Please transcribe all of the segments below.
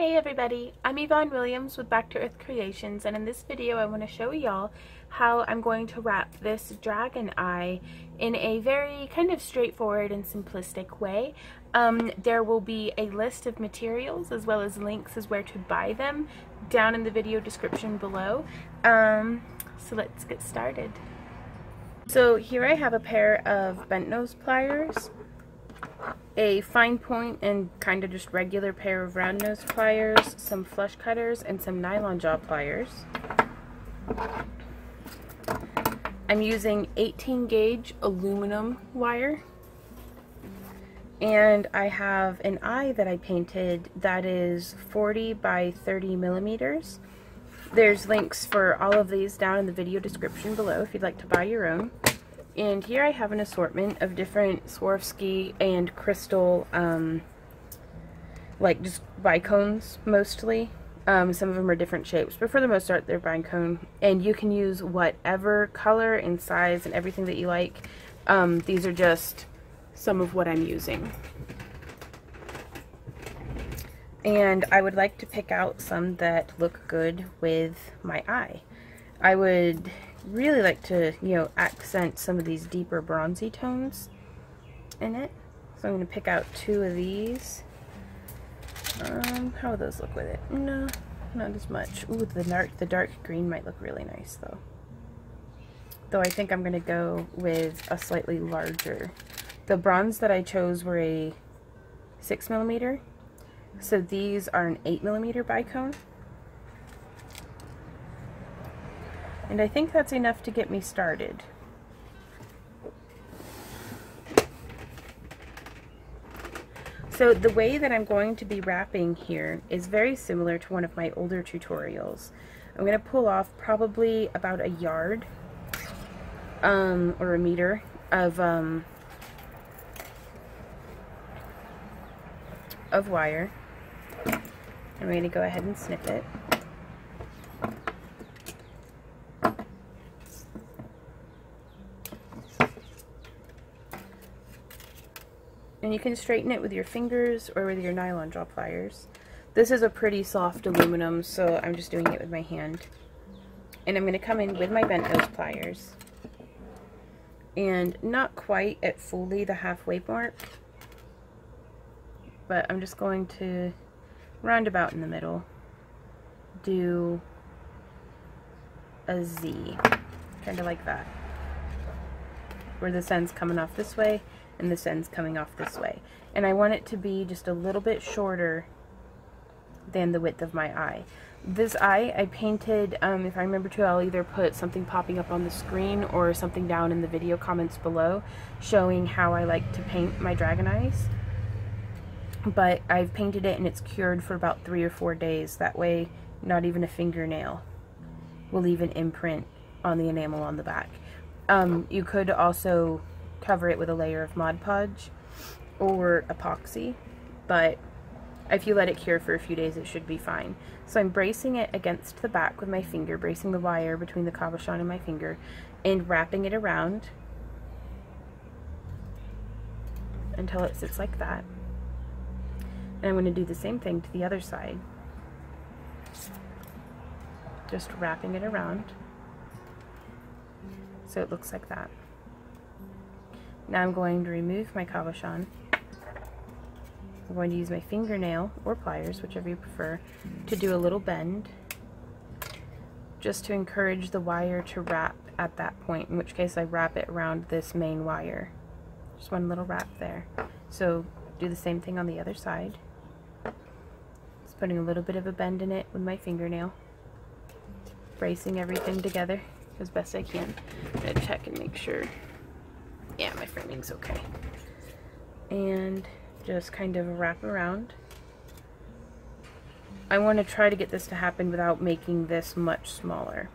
Hey everybody, I'm Yvonne Williams with Back to Earth Creations and in this video I want to show y'all how I'm going to wrap this dragon eye in a very kind of straightforward and simplistic way. Um, there will be a list of materials as well as links as where to buy them down in the video description below. Um, so let's get started. So here I have a pair of bent nose pliers a fine point and kind of just regular pair of round nose pliers, some flush cutters, and some nylon jaw pliers. I'm using 18 gauge aluminum wire and I have an eye that I painted that is 40 by 30 millimeters. There's links for all of these down in the video description below if you'd like to buy your own. And here I have an assortment of different Swarovski and crystal, um, like just bicones mostly. Um, some of them are different shapes, but for the most part, they're bicone. And you can use whatever color and size and everything that you like. Um, these are just some of what I'm using. And I would like to pick out some that look good with my eye. I would really like to, you know, accent some of these deeper bronzy tones in it. So I'm going to pick out two of these. Um, how would those look with it? No, not as much. Ooh, the dark, the dark green might look really nice though. Though I think I'm going to go with a slightly larger. The bronze that I chose were a 6 millimeter. So these are an 8 millimeter bicone. And I think that's enough to get me started. So the way that I'm going to be wrapping here is very similar to one of my older tutorials. I'm going to pull off probably about a yard um, or a meter of um, of wire. I'm going to go ahead and snip it. And you can straighten it with your fingers or with your nylon jaw pliers. This is a pretty soft aluminum, so I'm just doing it with my hand. And I'm going to come in with my bent nose pliers. And not quite at fully the halfway mark, but I'm just going to round about in the middle, do a Z, kind of like that, where the end's coming off this way and this end's coming off this way. And I want it to be just a little bit shorter than the width of my eye. This eye I painted, um, if I remember to, I'll either put something popping up on the screen or something down in the video comments below showing how I like to paint my dragon eyes. But I've painted it and it's cured for about three or four days. That way, not even a fingernail will leave an imprint on the enamel on the back. Um, you could also cover it with a layer of Mod Podge or epoxy, but if you let it cure for a few days, it should be fine. So I'm bracing it against the back with my finger, bracing the wire between the cabochon and my finger, and wrapping it around until it sits like that. And I'm going to do the same thing to the other side. Just wrapping it around so it looks like that. Now I'm going to remove my cabochon. I'm going to use my fingernail or pliers, whichever you prefer, to do a little bend just to encourage the wire to wrap at that point, in which case I wrap it around this main wire. Just one little wrap there. So do the same thing on the other side. Just putting a little bit of a bend in it with my fingernail. Bracing everything together as best I can. I'm going to check and make sure yeah, my framing's okay. And just kind of wrap around. I want to try to get this to happen without making this much smaller.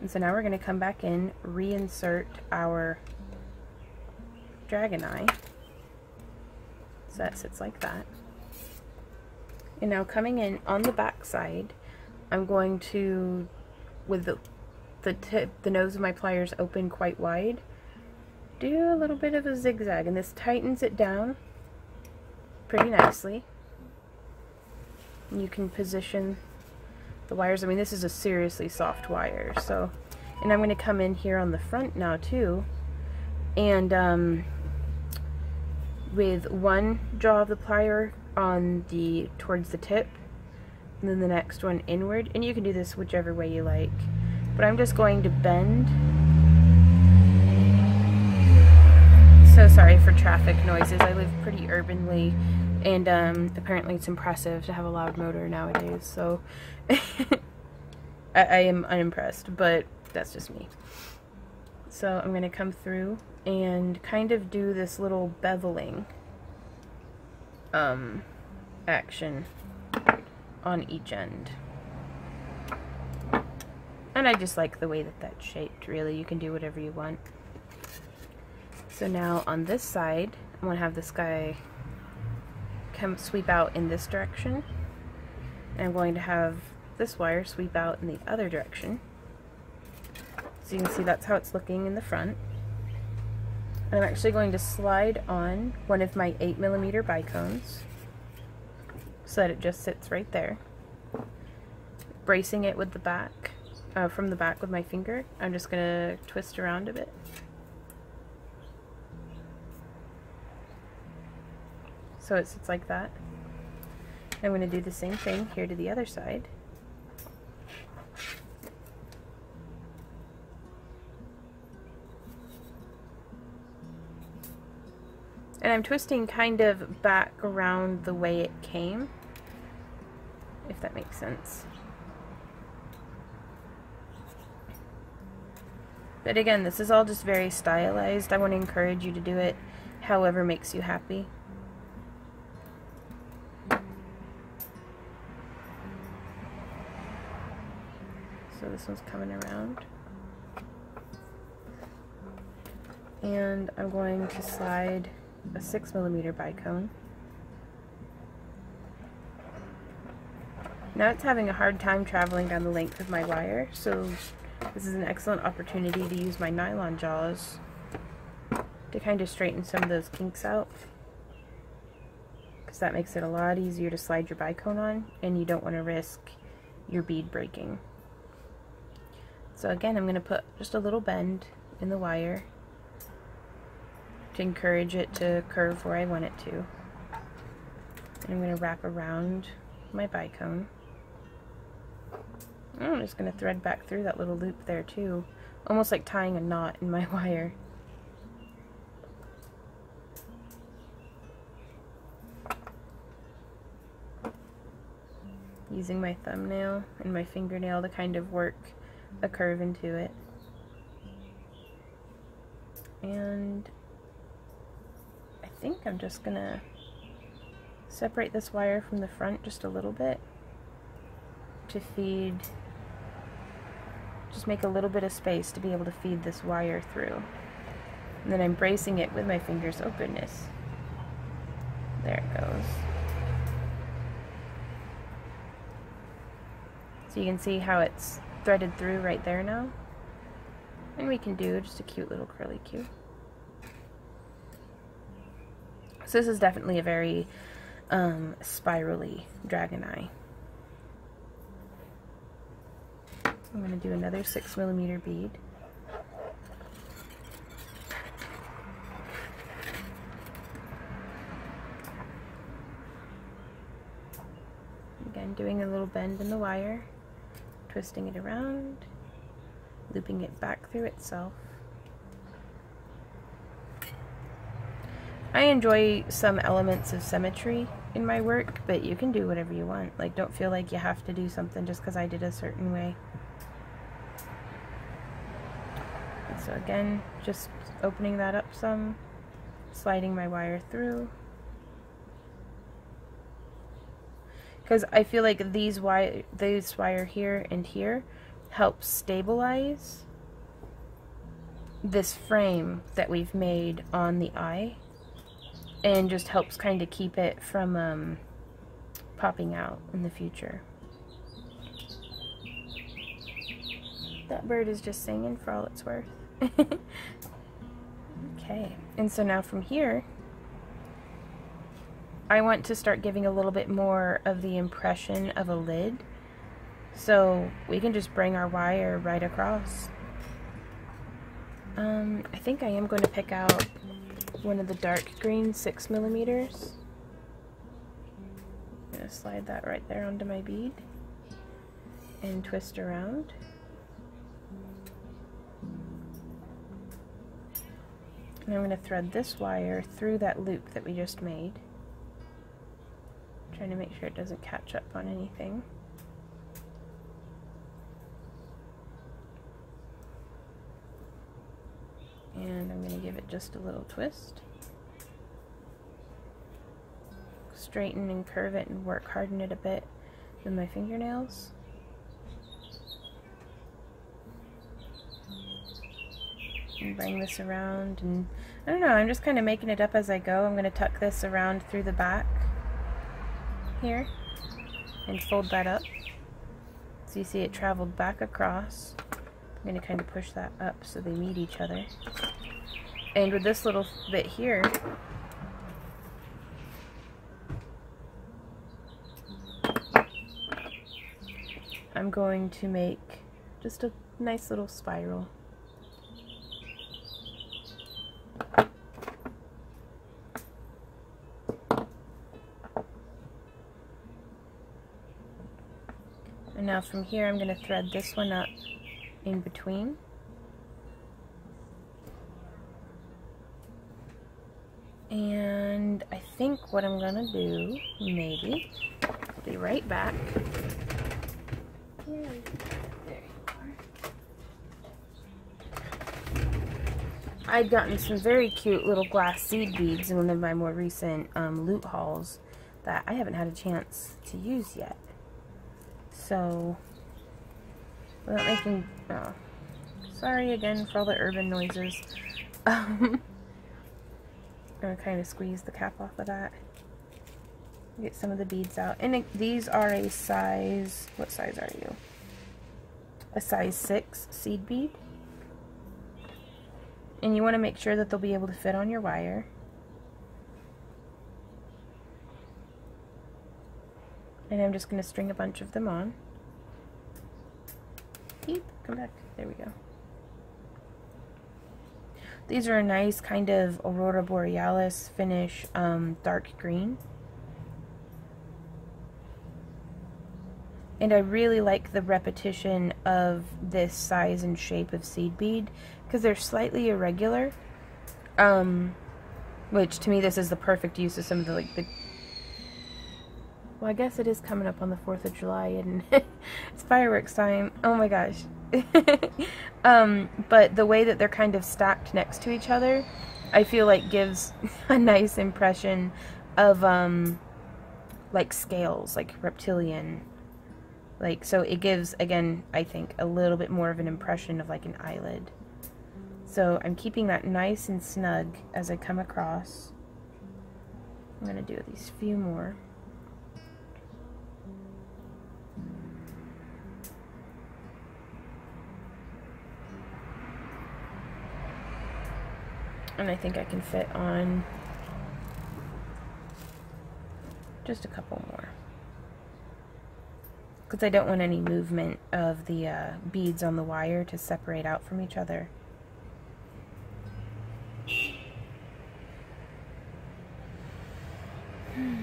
And so now we're going to come back in, reinsert our dragon eye. So that sits like that. And now coming in on the back side, I'm going to, with the, the tip, the nose of my pliers open quite wide, do a little bit of a zigzag and this tightens it down pretty nicely. You can position the wires. I mean, this is a seriously soft wire, so... And I'm going to come in here on the front now, too, and um, with one jaw of the plier on the towards the tip, and then the next one inward, and you can do this whichever way you like. But I'm just going to bend. So sorry for traffic noises. I live pretty urbanly, and um, apparently it's impressive to have a loud motor nowadays, so I, I am unimpressed, but that's just me. So I'm going to come through and kind of do this little beveling um, action on each end. And I just like the way that that's shaped, really. You can do whatever you want. So now on this side, I'm going to have this guy come sweep out in this direction. And I'm going to have this wire sweep out in the other direction. So you can see that's how it's looking in the front. And I'm actually going to slide on one of my 8 millimeter bicones so that it just sits right there. Bracing it with the back, uh, from the back with my finger. I'm just going to twist around a bit. So it sits like that. I'm going to do the same thing here to the other side. And I'm twisting kind of back around the way it came, if that makes sense. But again, this is all just very stylized. I want to encourage you to do it however makes you happy. so this one's coming around. And I'm going to slide a 6 millimeter bicone. Now it's having a hard time traveling down the length of my wire, so this is an excellent opportunity to use my nylon jaws to kind of straighten some of those kinks out. Because that makes it a lot easier to slide your bicone on, and you don't want to risk your bead breaking. So again, I'm going to put just a little bend in the wire to encourage it to curve where I want it to. And I'm going to wrap around my bicone. Oh, I'm just going to thread back through that little loop there too. Almost like tying a knot in my wire. Using my thumbnail and my fingernail to kind of work a curve into it. And I think I'm just gonna separate this wire from the front just a little bit to feed, just make a little bit of space to be able to feed this wire through. And then I'm bracing it with my fingers. Oh goodness. There it goes. So you can see how it's threaded through right there now. And we can do just a cute little curly cue. So this is definitely a very um, spirally dragon eye. I'm going to do another 6 millimeter bead. Again, doing a little bend in the wire twisting it around, looping it back through itself. I enjoy some elements of symmetry in my work, but you can do whatever you want. Like, don't feel like you have to do something just because I did a certain way. So again, just opening that up some, sliding my wire through. Because I feel like these wire, this wire here and here help stabilize this frame that we've made on the eye and just helps kind of keep it from um, popping out in the future. That bird is just singing for all it's worth. okay, and so now from here, I want to start giving a little bit more of the impression of a lid. So we can just bring our wire right across. Um, I think I am going to pick out one of the dark green six millimeters. I'm going to slide that right there onto my bead and twist around. And I'm going to thread this wire through that loop that we just made. Trying to make sure it doesn't catch up on anything. And I'm going to give it just a little twist. Straighten and curve it and work harden it a bit with my fingernails. and bring this around and I don't know I'm just kind of making it up as I go I'm going to tuck this around through the back here and fold that up. So you see it traveled back across. I'm going to kind of push that up so they meet each other. And with this little bit here I'm going to make just a nice little spiral now from here I'm going to thread this one up in between. And I think what I'm going to do, maybe, I'll be right back. I'd gotten some very cute little glass seed beads in one of my more recent um, loot hauls that I haven't had a chance to use yet. So, without making, oh, sorry again for all the urban noises. Um, I'm going to kind of squeeze the cap off of that. Get some of the beads out. And it, these are a size, what size are you? A size 6 seed bead. And you want to make sure that they'll be able to fit on your wire. And I'm just going to string a bunch of them on. Come back. There we go. These are a nice kind of Aurora Borealis finish, um, dark green. And I really like the repetition of this size and shape of seed bead because they're slightly irregular. Um, which to me this is the perfect use of some of the like the well, I guess it is coming up on the 4th of July and it's fireworks time. Oh my gosh. um, but the way that they're kind of stacked next to each other, I feel like gives a nice impression of, um, like scales, like reptilian. Like, so it gives, again, I think, a little bit more of an impression of like an eyelid. So I'm keeping that nice and snug as I come across. I'm going to do these few more. And I think I can fit on just a couple more. Because I don't want any movement of the uh, beads on the wire to separate out from each other.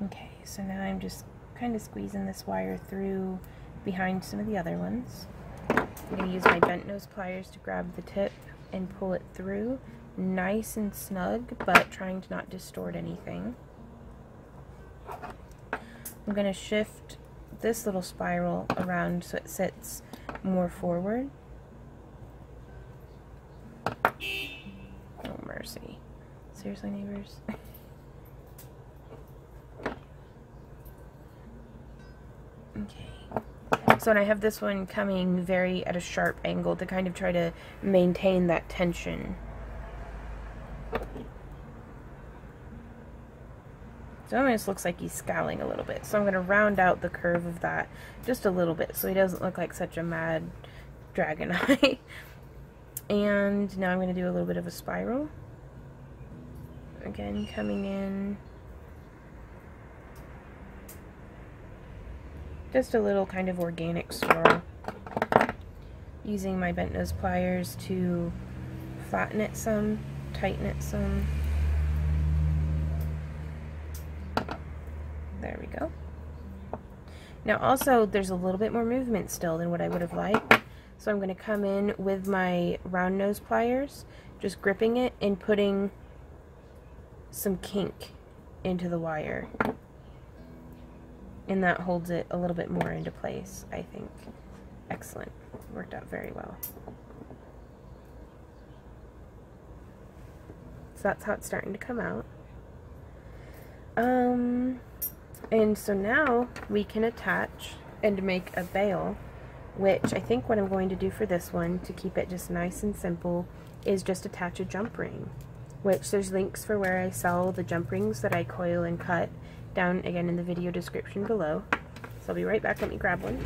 Okay, so now I'm just kind of squeezing this wire through behind some of the other ones. I'm going to use my bent nose pliers to grab the tip and pull it through nice and snug but trying to not distort anything. I'm going to shift this little spiral around so it sits more forward. Oh mercy. Seriously neighbors? So and I have this one coming very at a sharp angle to kind of try to maintain that tension. So it almost looks like he's scowling a little bit. So I'm going to round out the curve of that just a little bit so he doesn't look like such a mad dragon eye. and now I'm going to do a little bit of a spiral. again coming in just a little kind of organic swirl using my bent nose pliers to flatten it some, tighten it some. There we go. Now also there's a little bit more movement still than what I would have liked. So I'm going to come in with my round nose pliers, just gripping it and putting some kink into the wire. And that holds it a little bit more into place, I think. Excellent. Worked out very well. So that's how it's starting to come out. Um, and so now we can attach and make a bail, which I think what I'm going to do for this one to keep it just nice and simple is just attach a jump ring, which there's links for where I sell the jump rings that I coil and cut down again in the video description below. So I'll be right back. Let me grab one.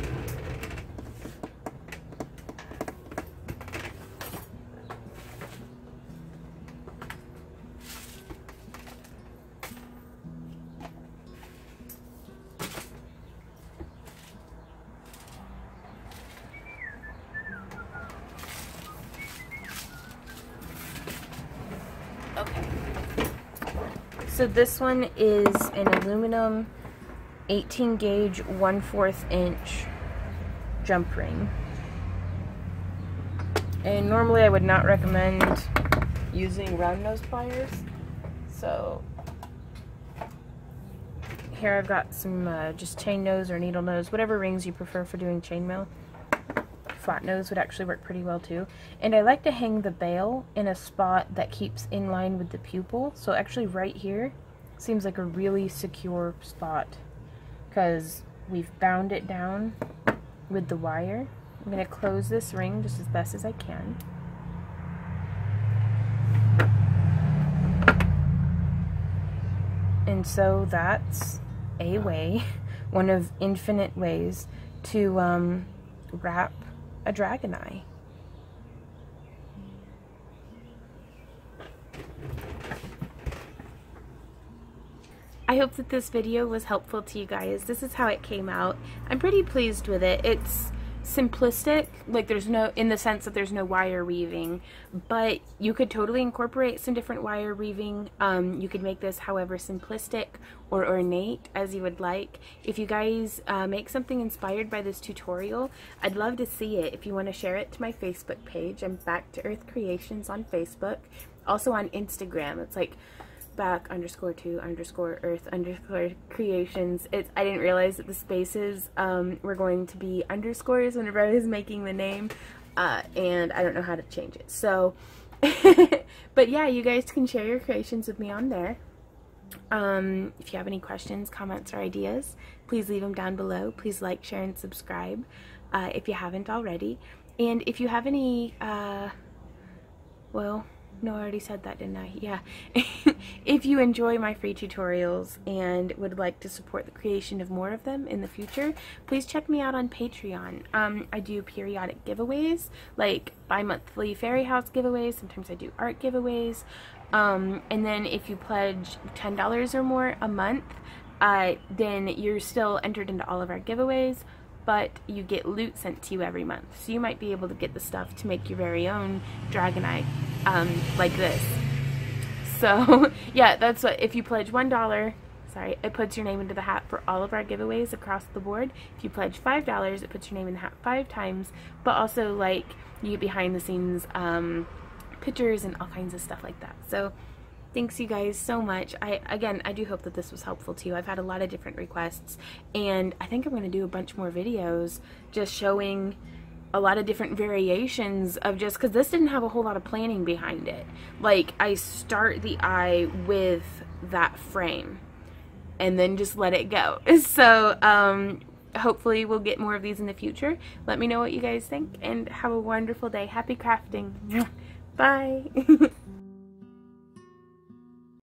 This one is an aluminum 18 gauge 1 4th inch jump ring. And normally I would not recommend using round nose pliers. So here I've got some uh, just chain nose or needle nose, whatever rings you prefer for doing chainmail flat nose would actually work pretty well too. And I like to hang the bail in a spot that keeps in line with the pupil. So actually right here seems like a really secure spot because we've bound it down with the wire. I'm going to close this ring just as best as I can. And so that's a way, one of infinite ways to um, wrap a dragon eye. I hope that this video was helpful to you guys. This is how it came out. I'm pretty pleased with it. It's simplistic, like there's no, in the sense that there's no wire weaving, but you could totally incorporate some different wire weaving. Um, you could make this however simplistic or ornate as you would like. If you guys uh, make something inspired by this tutorial, I'd love to see it. If you want to share it to my Facebook page, I'm Back to Earth Creations on Facebook. Also on Instagram, it's like back underscore to underscore earth underscore creations. It's I didn't realize that the spaces um, were going to be underscores whenever I was making the name, uh, and I don't know how to change it. So, but yeah, you guys can share your creations with me on there. Um, if you have any questions, comments, or ideas, please leave them down below. Please like, share, and subscribe uh, if you haven't already. And if you have any, uh, well, no, I already said that, didn't I? Yeah. if you enjoy my free tutorials and would like to support the creation of more of them in the future, please check me out on Patreon. Um, I do periodic giveaways, like bi-monthly Fairy House giveaways. Sometimes I do art giveaways. Um, and then if you pledge $10 or more a month, uh, then you're still entered into all of our giveaways but you get loot sent to you every month. So you might be able to get the stuff to make your very own dragon eye um, like this. So yeah, that's what, if you pledge $1, sorry, it puts your name into the hat for all of our giveaways across the board. If you pledge $5, it puts your name in the hat five times, but also like you get behind the scenes um, pictures and all kinds of stuff like that. So thanks you guys so much. I again i do hope that this was helpful to you. I've had a lot of different requests and i think i'm going to do a bunch more videos just showing a lot of different variations of just because this didn't have a whole lot of planning behind it. Like i start the eye with that frame and then just let it go. So um hopefully we'll get more of these in the future. Let me know what you guys think and have a wonderful day. Happy crafting. Bye